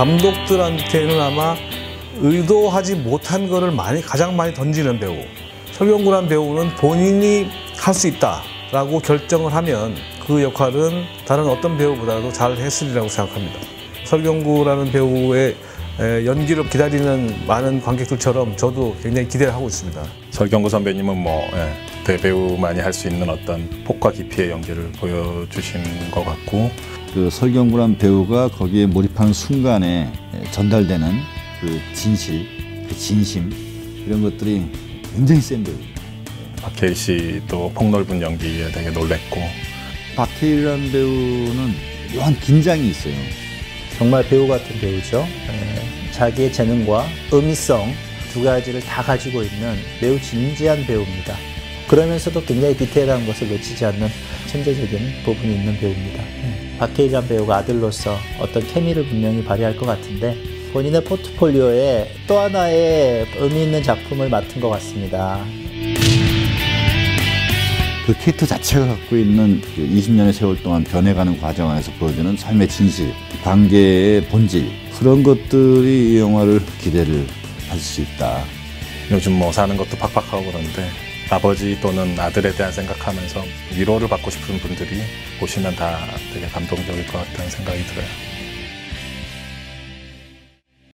감독들한테는 아마 의도하지 못한 거를 많이 가장 많이 던지는 배우. 설경구란 배우는 본인이 할 수 있다라고 결정을 하면 그 역할은 다른 어떤 배우보다도 잘 했으리라고 생각합니다. 설경구라는 배우의 에, 연기를 기다리는 많은 관객들처럼 저도 굉장히 기대를 하고 있습니다. 설경구 선배님은 뭐 예, 대배우만이 할 수 있는 어떤 폭과 깊이의 연기를 보여주신 것 같고 그 설경구란 배우가 거기에 몰입하는 순간에 전달되는 그 진실, 그 진심 이런 것들이 굉장히 센 배우. 박해일 씨도 폭넓은 연기에 되게 놀랬고 박해일이라는 배우는 묘한 긴장이 있어요. 정말 배우 같은 배우죠. 에, 자기의 재능과 음이성 두 가지를 다 가지고 있는 매우 진지한 배우입니다. 그러면서도 굉장히 디테일한 것을 놓치지 않는 천재적인 부분이 있는 배우입니다. 예. 박해일이란 배우가 아들로서 어떤 케미를 분명히 발휘할 것 같은데 본인의 포트폴리오에 또 하나의 의미 있는 작품을 맡은 것 같습니다. 그 캐릭터 자체가 갖고 있는 그 20년의 세월 동안 변해가는 과정 안에서 보여주는 삶의 진실, 관계의 본질 그런 것들이 이 영화를 기대를 하실 수 있다. 요즘 뭐 사는 것도 팍팍하고 그런데 아버지 또는 아들에 대한 생각하면서 위로를 받고 싶은 분들이 보시면 다 되게 감동적일 것 같다는 생각이 들어요.